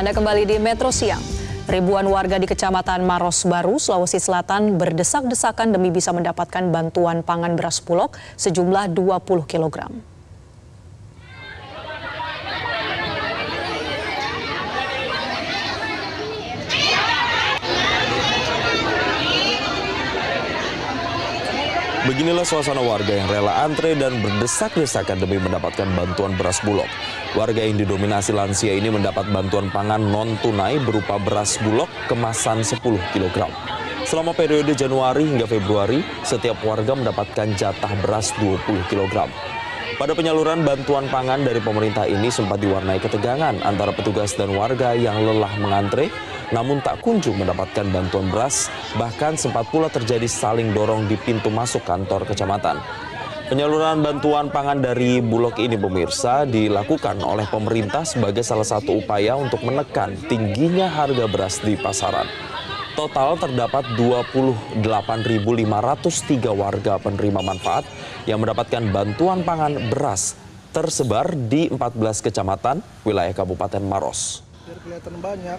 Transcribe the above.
Anda kembali di Metro Siang. Ribuan warga di Kecamatan Maros Baru, Sulawesi Selatan berdesak-desakan demi bisa mendapatkan bantuan pangan beras bulog sejumlah 20 kilogram. Beginilah suasana warga yang rela antre dan berdesak-desakan demi mendapatkan bantuan beras bulog. Warga yang didominasi lansia ini mendapat bantuan pangan non-tunai berupa beras bulog kemasan 10 kg. Selama periode Januari hingga Februari, setiap warga mendapatkan jatah beras 20 kg. Pada penyaluran bantuan pangan dari pemerintah ini sempat diwarnai ketegangan antara petugas dan warga yang lelah mengantre namun tak kunjung mendapatkan bantuan beras, bahkan sempat pula terjadi saling dorong di pintu masuk kantor kecamatan. Penyaluran bantuan pangan dari Bulog ini pemirsa dilakukan oleh pemerintah sebagai salah satu upaya untuk menekan tingginya harga beras di pasaran. Total terdapat 28.503 warga penerima manfaat yang mendapatkan bantuan pangan beras tersebar di 14 kecamatan wilayah Kabupaten Maros. biar banyak.